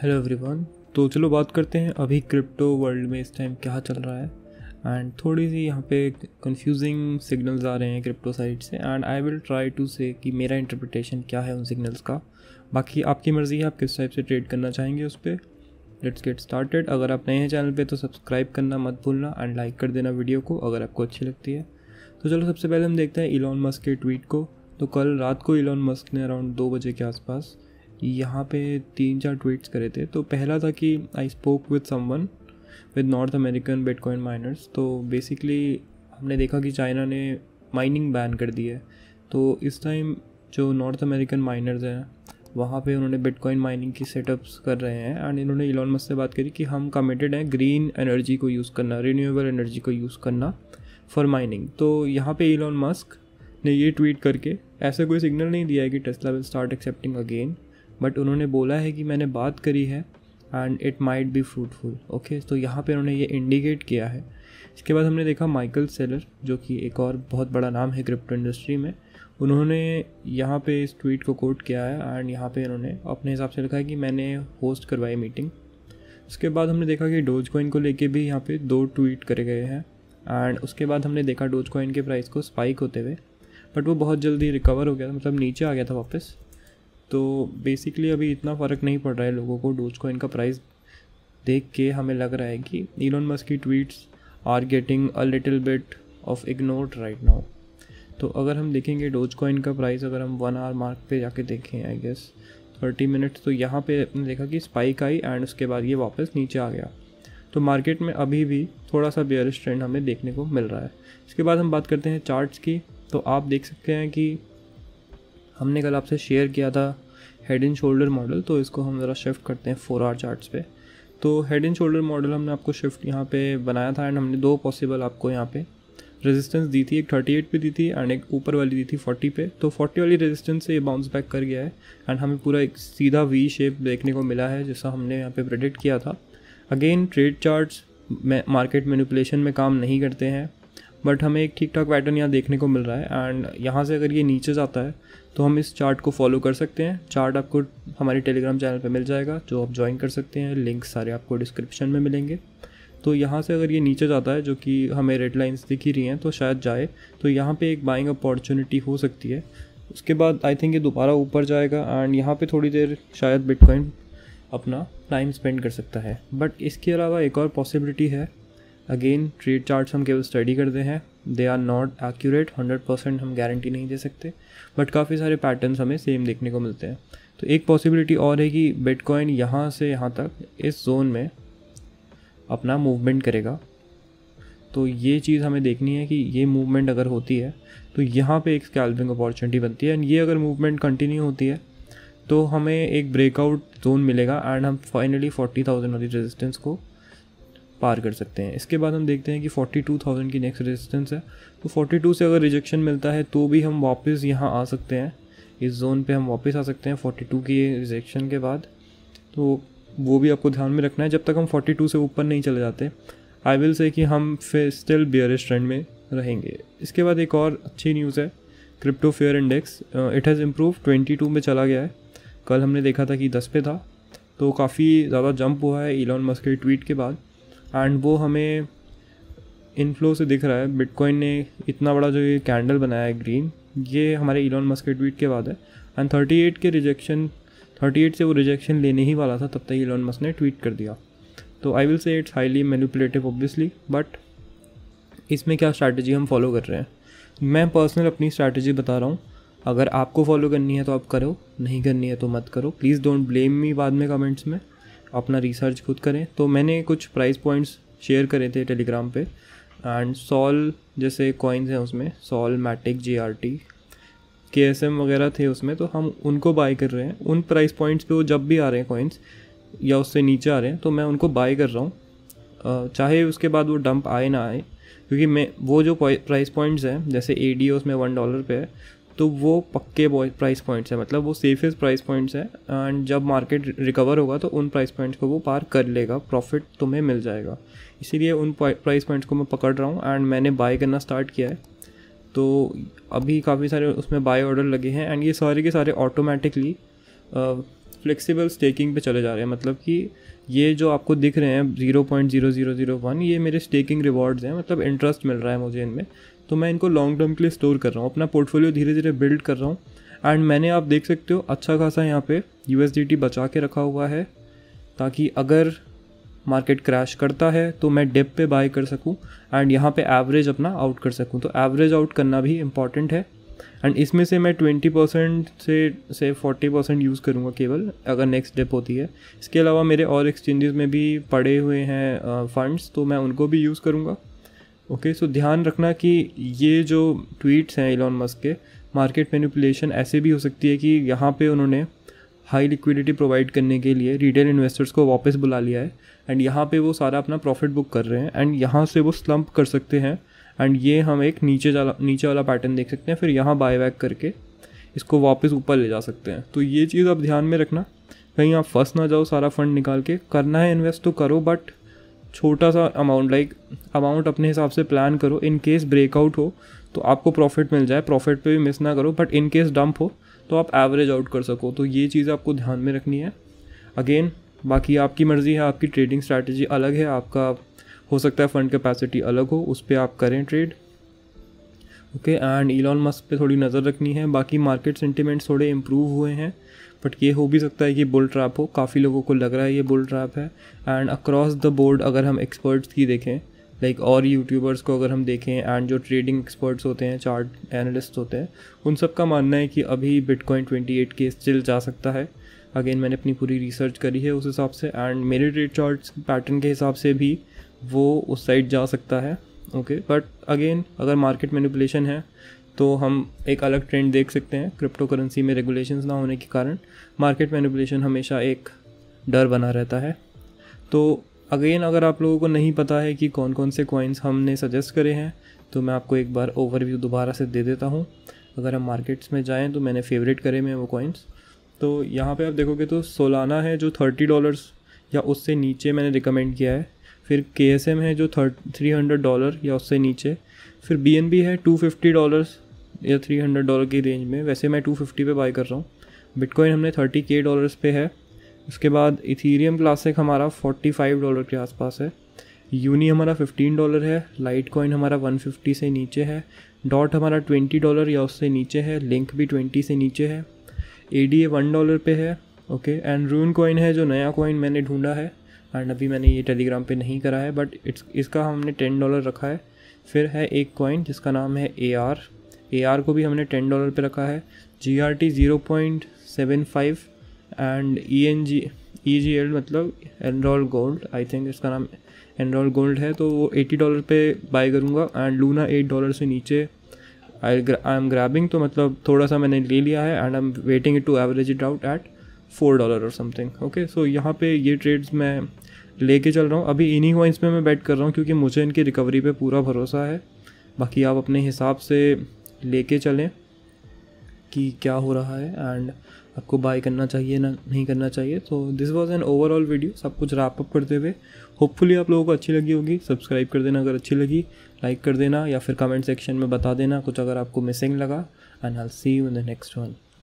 Hello everyone तो चलो बात करते हैं अभी क्रिप्टो वर्ल्ड में इस टाइम क्या चल रहा है? एंड थोड़ी सी यहाँ पे कंफ्यूजिंग सिग्नल्स आ रहे हैं क्रिप्टो साइट से। And I will try to say कि मेरा इंटरप्रिटेशन क्या है उन सिग्नल्स का। बाकी आपकी मर्ज़ी है, आप किस टाइप से ट्रेड करना चाहेंगे उस पर लेट्स गेट स्टार्टेड अगर आप नए हैं चैनल पे तो सब्सक्राइब करना मत भूलना एंड लाइक कर देना वीडियो को अगर आपको अच्छी लगती है। तो चलो सबसे पहले हम देखते हैं इलॉन मस्क के ट्वीट को। तो कल रात को इलॉन मस्क ने अराउंड दो बजे के आसपास यहाँ पे तीन चार ट्वीट्स करे थे। तो पहला था कि I spoke with someone with North American bitcoin miners तो बेसिकली हमने देखा कि चाइना ने माइनिंग बैन कर दी है। तो इस टाइम जो नॉर्थ अमेरिकन माइनर्स हैं, वहाँ पे उन्होंने बिटकॉइन माइनिंग की सेटअप्स कर रहे हैं एंड इन्होंने इलॉन मस्क से बात करी कि हम कमिटेड हैं ग्रीन एनर्जी को यूज़ करना रिन्यूएबल एनर्जी को यूज़ करना फॉर माइनिंग तो यहाँ पे इलॉन मस्क ने ये ट्वीट करके, ऐसा कोई सिग्नल नहीं दिया है कि Tesla will start accepting again but उन्होंने बोला है कि मैंने बात करी है and it might be fruitful okay तो यहाँ पे उन्होंने ये इंडिकेट किया है। इसके बाद हमने देखा माइकल सेलर जो कि एक और बहुत बड़ा नाम है क्रिप्टो इंडस्ट्री में। उन्होंने यहाँ पे इस ट्वीट को कोट किया है एंड यहाँ पे उन्होंने अपने हिसाब से लिखा है कि मैंने होस्ट करवाई मीटिंग उसके बाद हमने देखा कि डोज कॉइन को लेके भी यहाँ पे दो ट्वीट करे गए हैं एंड उसके बाद हमने देखा डोज कॉइन के प्राइस को स्पाइक होते हुए। बट वो बहुत जल्दी रिकवर हो गया था मतलब नीचे आ गया था वापस। तो बेसिकली अभी इतना फ़र्क नहीं पड़ रहा है लोगों को डोज का प्राइस देख के हमें लग रहा है कि इलोन मस्क की tweets are getting a little bit of ignored right now तो अगर हम देखेंगे डोज कॉइन का प्राइस अगर हम वन आवर मार्क पे जाके देखें आई गेस थर्टी मिनट्स तो यहाँ पे आपने देखा कि स्पाइक आई एंड उसके बाद ये वापस नीचे आ गया। तो मार्केट में अभी भी थोड़ा सा बेयरिश ट्रेंड हमें देखने को मिल रहा है। इसके बाद हम बात करते हैं चार्ट्स की। तो आप देख सकते हैं कि हमने कल आपसे शेयर किया था हेड एंड शोल्डर मॉडल तो इसको हम ज़रा शिफ्ट करते हैं फोर आर चार्ट्स पे। तो हेड एंड शोल्डर मॉडल हमने आपको शिफ्ट यहाँ पे बनाया था एंड हमने दो पॉसिबल आपको यहाँ पे रेजिस्टेंस दी थी, एक थर्टी एट पे दी थी एंड एक ऊपर वाली दी थी फोर्टी पे। तो फोर्टी वाली रेजिस्टेंस से ये बाउंस बैक कर गया है एंड हमें पूरा एक सीधा वी शेप देखने को मिला है, जैसा हमने यहाँ पे प्रेडिक्ट किया था। Again trade charts market manipulation में काम नहीं करते हैं। बट हमें एक ठीक ठाक पैटर्न यहाँ देखने को मिल रहा है एंड यहाँ से अगर ये नीचे जाता है तो हम इस चार्ट को फॉलो कर सकते हैं। चार्ट आपको हमारे टेलीग्राम चैनल पे मिल जाएगा, जो आप ज्वाइन कर सकते हैं। लिंक सारे आपको डिस्क्रिप्शन में मिलेंगे। तो यहाँ से अगर ये नीचे जाता है, जो कि हमें रेड लाइन्स दिख ही रही हैं तो शायद जाए। तो यहाँ पे एक बाइंग अपॉर्चुनिटी हो सकती है। उसके बाद आई थिंक ये दोबारा ऊपर जाएगा एंड यहाँ पे थोड़ी देर शायद बिटकॉइन अपना टाइम स्पेंड कर सकता है। बट इसके अलावा एक और पॉसिबिलिटी है। अगेन ट्रेड चार्ट्स हम केवल स्टडी करते हैं। They are not accurate hundred percent हम गारंटी नहीं दे सकते। बट काफ़ी सारे पैटर्न्स हमें सेम देखने को मिलते हैं। तो एक पॉसिबिलिटी और है कि बिटकॉइन यहाँ से यहाँ तक इस जोन में अपना मूवमेंट करेगा। तो ये चीज़ हमें देखनी है कि ये मूवमेंट अगर होती है तो यहाँ पे एक स्कैल्पिंग अपॉर्चुनिटी बनती है। एंड ये अगर मूवमेंट कंटिन्यू होती है तो हमें एक ब्रेकआउट जोन मिलेगा। एंड हम फाइनली फोर्टी थाउज़ेंड वाली रेजिस्टेंस को पार कर सकते हैं। इसके बाद हम देखते हैं कि 42,000 की नेक्स्ट रेजिस्टेंस है। तो 42 से अगर रिजेक्शन मिलता है तो भी हम वापस यहाँ आ सकते हैं। इस जोन पे हम वापस आ सकते हैं 42 की रिजेक्शन के बाद। तो वो भी आपको ध्यान में रखना है जब तक हम 42 से ऊपर नहीं चले जाते। आई विल से कि हम फिर स्टिल बियरिश ट्रेंड में रहेंगे। इसके बाद एक और अच्छी न्यूज़ है crypto fear index it has improve twenty में चला गया है। कल हमने देखा था कि दस पे था। तो काफ़ी ज़्यादा जंप हुआ है इलॉन मस्क के ट्वीट के बाद। एंड वो हमें इनफ्लो से दिख रहा है। बिटकॉइन ने इतना बड़ा जो ये कैंडल बनाया है ग्रीन ये हमारे इलॉन मस्क के ट्वीट के बाद है। एंड थर्टी एट के रिजेक्शन थर्टी एट से वो रिजेक्शन लेने ही वाला था, तब तक इलॉन मस्क ने ट्वीट कर दिया। तो I will say it's highly manipulative obviously but इसमें क्या स्ट्रैटेजी हम फॉलो कर रहे हैं? मैं पर्सनल अपनी स्ट्रैटेजी बता रहा हूँ। अगर आपको फॉलो करनी है तो आप करो, नहीं करनी है तो मत करो। प्लीज़ डोंट ब्लेम मी बाद में कमेंट्स में। अपना रिसर्च खुद करें। तो मैंने कुछ प्राइस पॉइंट्स शेयर करे थे टेलीग्राम पे। एंड सॉल जैसे कॉइन्स हैं उसमें Sol Matic J R T K S M वगैरह थे उसमें तो हम उनको बाय कर रहे हैं। उन प्राइस पॉइंट्स पे वो जब भी आ रहे हैं कॉइन्स या उससे नीचे आ रहे हैं तो मैं उनको बाय कर रहा हूँ। चाहे उसके बाद वो डंप आए ना आए, क्योंकि मैं, वो जो प्राइस पॉइंट्स हैं, जैसे ए डी ओ उसमें वन डॉलर पे है तो वो पक्के प्राइस पॉइंट्स हैं मतलब वो सेफेस्ट प्राइस पॉइंट्स हैं एंड जब मार्केट रिकवर होगा तो उन प्राइस पॉइंट्स को वो पार कर लेगा प्रॉफिट तुम्हें मिल जाएगा। इसीलिए उन प्राइस पॉइंट्स को मैं पकड़ रहा हूँ एंड मैंने बाय करना स्टार्ट किया है। तो अभी काफ़ी सारे उसमें बाय ऑर्डर लगे हैं एंड ये सारे के सारे ऑटोमेटिकली फ्लेक्सिबल स्टेकिंग पे चले जा रहे हैं। मतलब कि ये जो आपको दिख रहे हैं zero point zero zero zero one ये मेरे स्टेकिंग रिवॉर्ड्स हैं मतलब इंटरेस्ट मिल रहा है मुझे इनमें। तो मैं इनको लॉन्ग टर्म के लिए स्टोर कर रहा हूँ, अपना पोर्टफोलियो धीरे धीरे बिल्ड कर रहा हूँ। एंड मैंने, आप देख सकते हो अच्छा खासा यहाँ पे यूएसडीटी बचा के रखा हुआ है, ताकि अगर मार्केट क्रैश करता है तो मैं डिप पे बाय कर सकूँ एंड यहाँ पे एवरेज अपना आउट कर सकूँ। तो एवरेज आउट करना भी इंपॉर्टेंट है। एंड इसमें से मैं ट्वेंटी परसेंट से से फोर्टी परसेंट यूज़ करूँगा केवल, अगर नेक्स्ट डिप होती है। इसके अलावा मेरे और एक्सचेंजेस में भी पड़े हुए हैं फंड्स तो मैं उनको भी यूज़ करूँगा। ओके सो ध्यान रखना कि ये जो ट्वीट्स हैं इलॉन मस्क के मार्केट मैनिपुलेशन ऐसे भी हो सकती है कि यहाँ पे उन्होंने हाई लिक्विडिटी प्रोवाइड करने के लिए रिटेल इन्वेस्टर्स को वापस बुला लिया है एंड यहाँ पे वो सारा अपना प्रॉफिट बुक कर रहे हैं एंड यहाँ से वो स्लम्प कर सकते हैं एंड ये हम एक नीचे वाला नीचे वाला पैटर्न देख सकते हैं, फिर यहाँ बाय बैक करके इसको वापस ऊपर ले जा सकते हैं। तो ये चीज़ आप ध्यान में रखना, कहीं आप फंस ना जाओ सारा फंड निकाल के, करना है इन्वेस्ट तो करो बट छोटा सा अमाउंट लाइक अमाउंट अपने हिसाब से प्लान करो इन केस ब्रेकआउट हो तो आपको प्रॉफिट मिल जाए। प्रॉफिट पे भी मिस ना करो बट इन केस डंप हो तो आप एवरेज आउट कर सको। तो ये चीज़ आपको ध्यान में रखनी है। अगेन बाकी आपकी मर्ज़ी है, आपकी ट्रेडिंग स्ट्रैटेजी अलग है, आपका, हो सकता है फ़ंड कैपेसिटी अलग हो, उस पर आप करें trade okay and Elon Musk पे थोड़ी नज़र रखनी है। बाकी मार्केट सेंटिमेंट्स थोड़े इम्प्रूव हुए हैं। बट ये हो भी सकता है कि बुल ट्रैप हो। काफ़ी लोगों को लग रहा है ये बुल ट्रैप है। एंड अक्रॉस द बोर्ड अगर हम एक्सपर्ट्स की देखें लाइक like और यूट्यूबर्स को अगर हम देखें एंड जो ट्रेडिंग एक्सपर्ट्स होते हैं चार्ट एनालिस्ट होते हैं, उन सब का मानना है कि अभी बिटकॉइन 28 के स्टिल जा सकता है। अगेन मैंने अपनी पूरी रिसर्च करी है उस हिसाब से एंड मेरे ट्रेड चार्ट पैटर्न के हिसाब से भी वो उस साइड जा सकता है। ओके बट अगेन अगर मार्केट मैनिपुलेशन है तो हम एक अलग ट्रेंड देख सकते हैं क्रिप्टो करेंसी में रेगुलेशंस ना होने के कारण। मार्केट मैनिपुलेशन हमेशा एक डर बना रहता है। तो अगेन अगर आप लोगों को नहीं पता है कि कौन कौन से कॉइन्स हमने सजेस्ट करे हैं तो मैं आपको एक बार ओवरव्यू दोबारा से दे देता हूँ। अगर हम मार्केट्स में जाएँ तो मैंने फेवरेट करे में वो कॉइन्स तो यहाँ पे आप देखोगे तो सोलाना है जो थर्टी डॉलर्स या उससे नीचे मैंने रिकमेंड किया है। फिर के है जो थर्ट थ्री हंड्रेड डॉलर या उससे नीचे। फिर बी एन बी है टू फिफ्टी डॉलर्स या थ्री हंड्रेड डॉलर की रेंज में। वैसे मैं टू फिफ्टी पे बाई कर रहा हूँ। बिटकॉइन हमने थर्टी के डॉलर्स पे है। उसके बाद इथीरियम क्लासिक हमारा फोर्टी फाइव डॉलर के आसपास है। यूनी हमारा फिफ्टीन डॉलर है। लाइट कॉइन हमारा वन फिफ्टी से नीचे है। डॉट हमारा ट्वेंटी डॉलर या उससे नीचे है। लिंक भी ट्वेंटी से नीचे है। A D A one dollar पे है। ओके एंड रून कॉइन है, जो नया कॉइन मैंने ढूंढा है। एंड अभी मैंने ये टेलीग्राम पे नहीं करा है बट इट्स इसका हमने टेन डॉलर रखा है। फिर है एक कॉइन जिसका नाम है ए आर ए आर को भी हमने टेन डॉलर पे रखा है। G R T zero point seven five and E N G E G L मतलब एनरोल गोल्ड आई थिंक इसका नाम एनरोल गोल्ड है। तो वो एटी डॉलर पे बाय करूँगा एंड लूना एट डॉलर से नीचे आई आई एम ग्रैबिंग तो मतलब थोड़ा सा मैंने ले लिया है and I am waiting it to average it out at four dollar और समथिंग ओके सो यहाँ पे ये ट्रेड्स मैं लेके चल रहा हूँ। अभी इन्हीं कॉइन्स में मैं बैट कर रहा हूँ क्योंकि मुझे इनकी रिकवरी पे पूरा भरोसा है। बाकी आप अपने हिसाब से लेके चलें कि क्या हो रहा है एंड आपको बाय करना चाहिए ना नहीं करना चाहिए। तो this was an overall video सब कुछ रैप अप करते हुए। होपफुली आप लोगों को अच्छी लगी होगी। सब्सक्राइब कर देना अगर अच्छी लगी। लाइक कर देना या फिर कमेंट सेक्शन में बता देना कुछ अगर आपको मिसिंग लगा। And I see you in the next one